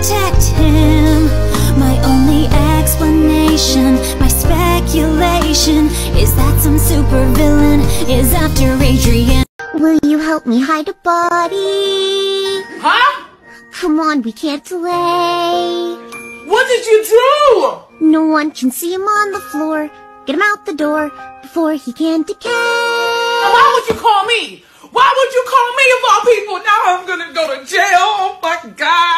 protect him. My only explanation, my speculation, is that some supervillain is after Adrien. Will you help me hide a body? Huh? Come on, we can't delay. What did you do? No one can see him on the floor. Get him out the door before he can decay. Why would you call me? Why would you call me of all people? Now I'm gonna go to jail. Oh my God.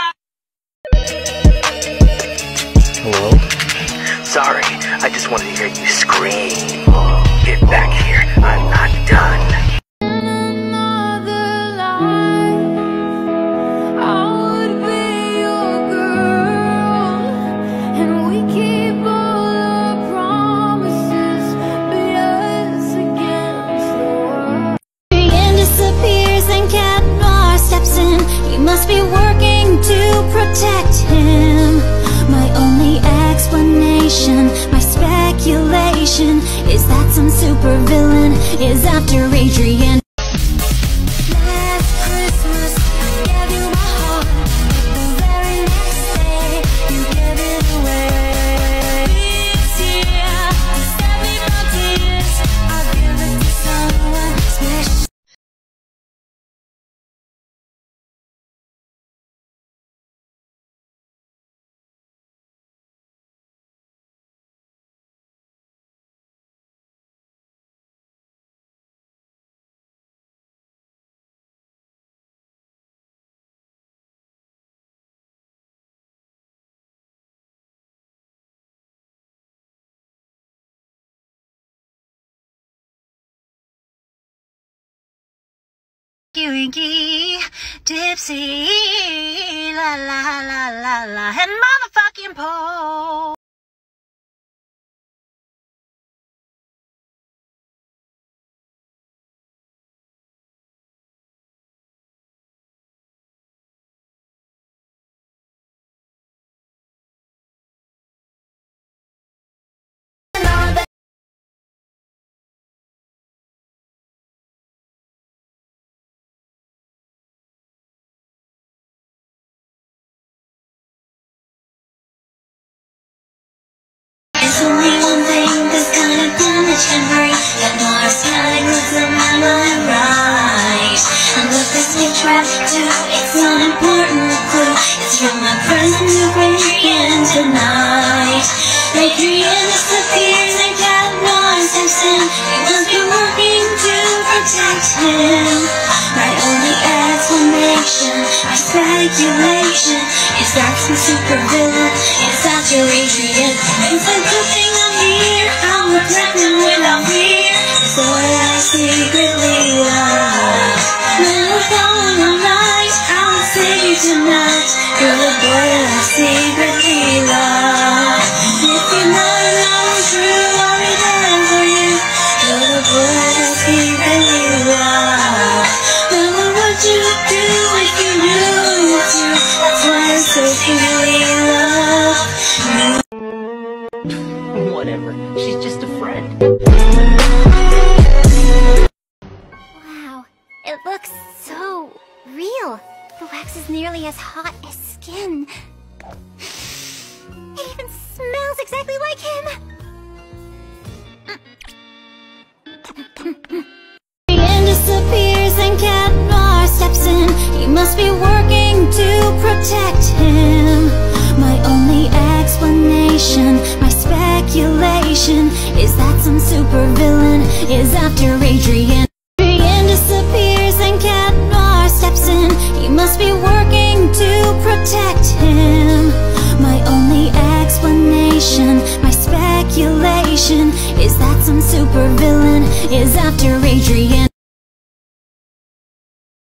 Sorry, I just wanted to hear you scream. Get back here, I'm not done. Is after Adrien. Winky, Dipsy, la la la la la, and motherfucking Paul. And hurt That Mars panic with the memorize And look this get trapped too. It's an important clue. It's from my present to bring tonight. Adrien disappears and Cat Noir steps in We must be working to protect him. My only explanation, my speculation Is that some supervillain is after Adrien It's a good thing I'm here. I'm a Whatever, she's just a friend. Wow, it looks so real. The wax is nearly as hot as skin. It even smells exactly like him. Ian disappears and Cat Noir steps in. He must be working to protect must be working to protect him. My only explanation, my speculation, is that some supervillain is after Adrien.